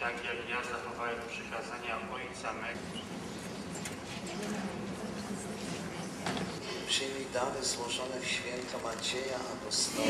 tak jak ja zachowałem przykazania Ojca mego. Przyjmij dary złożone w święto Macieja Apostoła.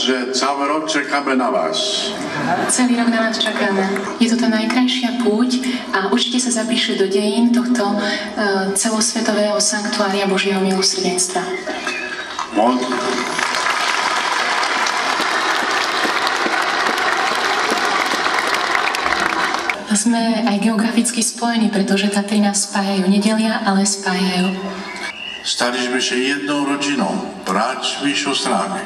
Że cały rok czekamy na Was. Celý rok na nás čakáme. Je to tá najkrajšia púť a určite sa zapíše do dejín tohto uh, celosvetového sanktuária Božieho milosrdenstva. Mo- Sme aj geograficky spojení, pretože Tatry nás spájajú. Nedelia, ale spájajú. Staliśmy się jedną rodziną, braćmi i siostrami.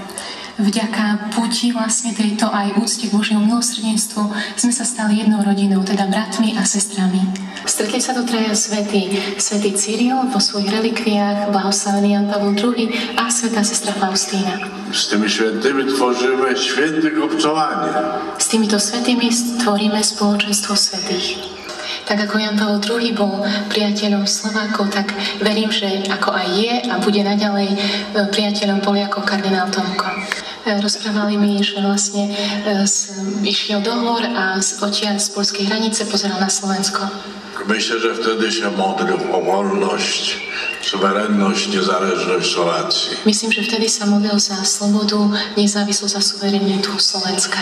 Vďaka púti vlastne tejto aj úcte k Božiemu milosrdenstvu sme sa stali jednou rodinou, teda bratmi a sestrami. Stretli sa tu traja svätí. Svetý Cyril vo svojich relikviách, blahoslavený Jan Pavel II a svätá sestra Faustína. Z tymi świętymi tworzymy święte kopcowanie. S týmito svetými stvoríme spoločenstvo svetých. Tak ako Jan Pavel II bol priateľom Slovákov, tak verím, že ako aj je a bude naďalej e, priateľom Poliakov kardinál Tomko. E, Rozprávali mi, že vlastne e, išiel do hor a odtiaľ z polskej hranice pozeral na Slovensko. Myślę, że wtedy się modlił o wolność, suwerenność, niezależność Słowacji. Myslím, že vtedy sa modlil za slobodu, nezávislosť a suverenitu Slovenska.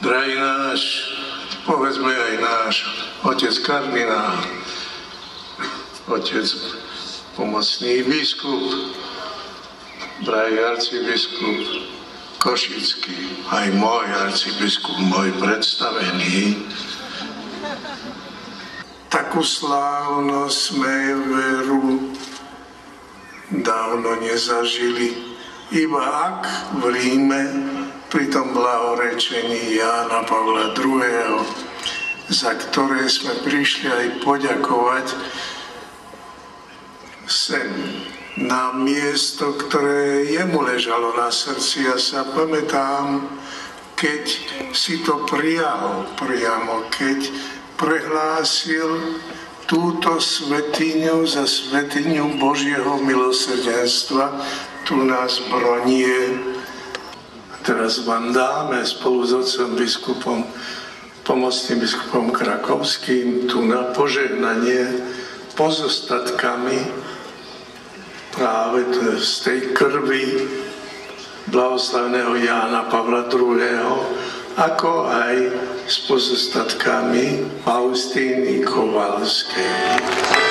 Drahý náš, povedzme aj náš otec kardinál, otec pomocný biskup, drahý arcibiskup, Košický, aj môj arcibiskup, môj predstavený. Takú slávnosť sme veru dávno nezažili, iba ak v Ríme pri tom blahorečení Jána Pavla II., za ktoré sme prišli aj poďakovať sem na miesto, ktoré jemu ležalo na srdci. Ja sa pamätám, keď si to prijal priamo, keď prehlásil túto svetiňu za svetiňu Božieho milosrdenstva, tu nás bronie. Teraz vám dáme spolu s otcom biskupom, pomocným biskupom Krakovským, tu na požehnanie pozostatkami práve z tej krvi blahoslavného Jána Pavla II., ako aj s pozostatkami Faustíny Kovalskej.